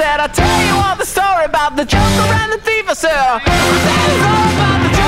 said, I'll tell you all the story about the joker and the thief, sir. that is all about the